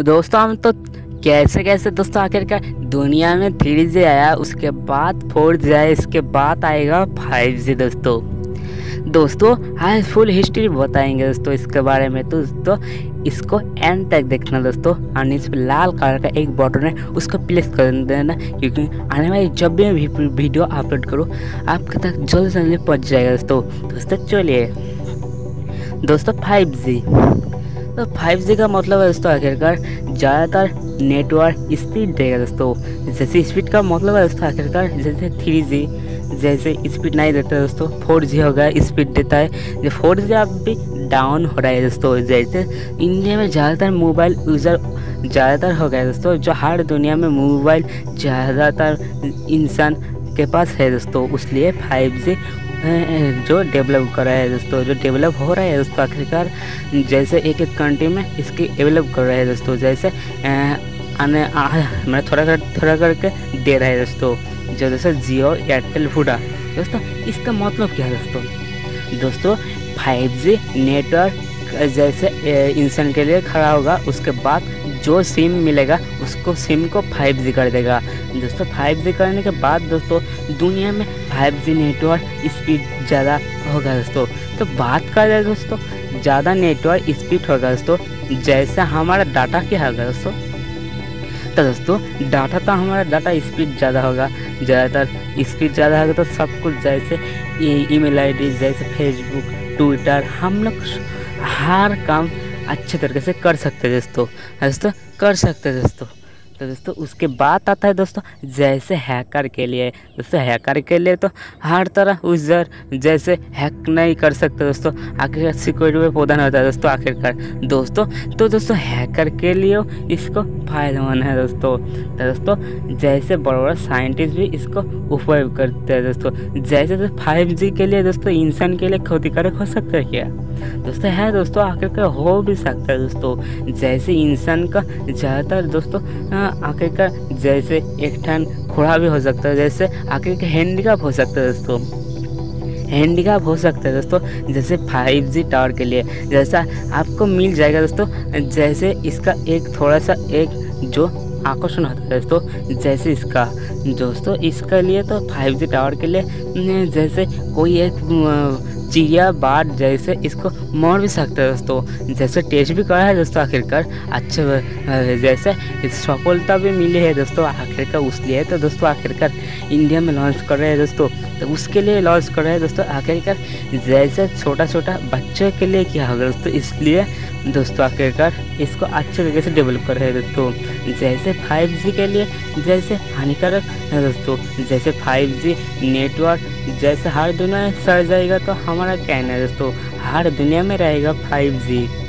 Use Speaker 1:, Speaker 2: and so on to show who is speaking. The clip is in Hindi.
Speaker 1: दोस्तों, हम तो कैसे कैसे दोस्तों आखिरकार दुनिया में थ्री जी आया, उसके बाद फोर जी आया इसके बाद आएगा फाइव जी दोस्तों। दोस्तों, आज फुल हिस्ट्री बताएँगे दोस्तों इसके बारे में। तो दोस्तों, इसको एंड तक देखना दोस्तों। और नीचे पे लाल कलर का एक बटन है, उसको प्लेस कर देना, क्योंकि आने वाली जब भी मैं वीडियो अपलोड करो, आपके तक जल्दी से जल्दी पहुँच जाएगा दोस्तों। दोस्तों, चलिए। दोस्तों फाइव जी तो 5G का मतलब है दोस्तों आखिरकार ज़्यादातर नेटवर्क स्पीड देगा दोस्तों। जैसे स्पीड का मतलब है दोस्तों आखिरकार जैसे 3G जैसे स्पीड नहीं देता दोस्तों 4G हो गया स्पीड देता है। जो 4G अब भी डाउन हो रहा है दोस्तों, जैसे इंडिया में ज़्यादातर मोबाइल यूज़र ज़्यादातर हो गया दोस्तों, जो हर दुनिया में मोबाइल ज़्यादातर इंसान के पास है दोस्तों, उसलिए फाइव जो डेवलप कर रहा है दोस्तों, जो डेवलप हो रहा है दोस्तों आखिरकार, जैसे एक एक कंट्री में इसकी डेवलप कर रहा है दोस्तों, जैसे आने मैंने थोड़ा कर, थोड़ा करके दे रहा है दोस्तों, जो जैसे जियो एयरटेल वोडा दोस्तों, इसका मतलब क्या है दोस्तों? दोस्तों फाइव नेटवर्क जैसे इंसान के लिए खड़ा होगा, उसके बाद जो सिम मिलेगा, उसको सिम को 5G कर देगा। दोस्तों 5G करने के बाद दोस्तों, दुनिया में 5G नेटवर्क स्पीड ज़्यादा होगा दोस्तों। तो बात कर रहे दोस्तों, ज़्यादा नेटवर्क स्पीड होगा दोस्तों, जैसे हमारा डाटा क्या होगा दोस्तों? तो दोस्तों डाटा तो हमारा डाटा स्पीड ज़्यादा होगा, ज़्यादातर स्पीड ज़्यादा होगा तो सब कुछ जैसे ईमेल आईडी जैसे फेसबुक ट्विटर हम लोग हर काम अच्छे तरीके से कर सकते हैं दोस्तों। दोस्तों, कर सकते हैं दोस्तों। तो दोस्तों, उसके बाद आता है दोस्तों, जैसे हैकर के लिए। दोस्तों हैकर के लिए तो हर तरह यूज़र जैसे हैक नहीं कर सकते दोस्तों। आखिरकार सिक्योरिटी में पौधा नहीं होता है दोस्तों, आखिरकार। दोस्तों तो दोस्तों हैकर के लिए इसको फ़ायदेमंद है दोस्तों। तो दोस्तों, जैसे बड़े बड़े साइंटिस्ट भी इसको उपयोग करते हैं दोस्तों। जैसे फाइव जी के लिए दोस्तों, इंसान के लिए क्षतिकारक हो सकता है क्या? दोस्तों, है दोस्तों, आखिरकार हो भी सकता है दोस्तों। जैसे इंसान का ज़्यादातर दोस्तों आखिरकार जैसे एक ठन खोड़ा भी हो सकता है, जैसे आखिर हैंडीकैप हो सकता है दोस्तों। हैंडीकैप हो सकता है दोस्तों, जैसे 5G टावर के लिए। जैसा आपको मिल जाएगा दोस्तों, जैसे इसका एक थोड़ा सा एक जो आकर्षण होता है दोस्तों, जैसे इसका। दोस्तों, इसके लिए तो 5G टावर के लिए, जैसे कोई एक चिड़िया बाट जैसे इसको मोड़ भी सकते हैं दोस्तों। जैसे टेस्ट भी करा है दोस्तों आखिरकार। अच्छे जैसे सफलता भी मिली है दोस्तों, आखिरकार उस लिए तो दोस्तों आखिरकार इंडिया में लॉन्च कर रहे हैं दोस्तों। तो उसके लिए लॉन्च कर रहे हैं दोस्तों, आखिरकार जैसे छोटा छोटा बच्चों के लिए क्या होगा दोस्तों। इसलिए दोस्तों आखिरकार इसको अच्छे तरीके से डेवलप कर रहे हैं दोस्तों। जैसे 5G के लिए जैसे हानिकारक है दोस्तों। जैसे 5G नेटवर्क जैसे हर दुनिया सर जाएगा तो हमारा कहना है दोस्तों? हर दुनिया में रहेगा 5G